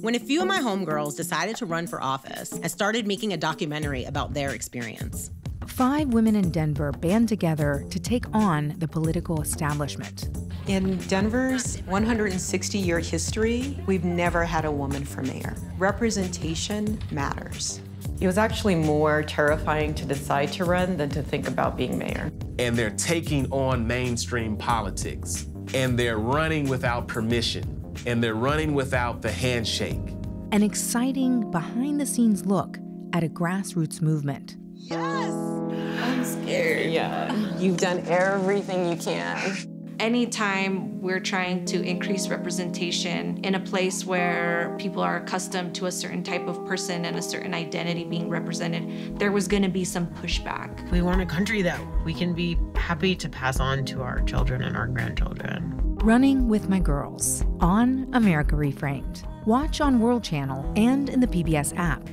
when a few of my homegirls decided to run for office and started making a documentary about their experience. Five women in Denver band together to take on the political establishment. In Denver's 160 year history, we've never had a woman for mayor. Representation matters. It was actually more terrifying to decide to run than to think about being mayor. And they're taking on mainstream politics, and they're running without permission, and they're running without the handshake. An exciting behind the scenes look at a grassroots movement. Yes! I'm scared. Yeah, you've done everything you can. Anytime we're trying to increase representation in a place where people are accustomed to a certain type of person and a certain identity being represented, there was going to be some pushback. We want a country that we can be happy to pass on to our children and our grandchildren. Running with My Girls on America Reframed. Watch on World Channel and in the PBS app.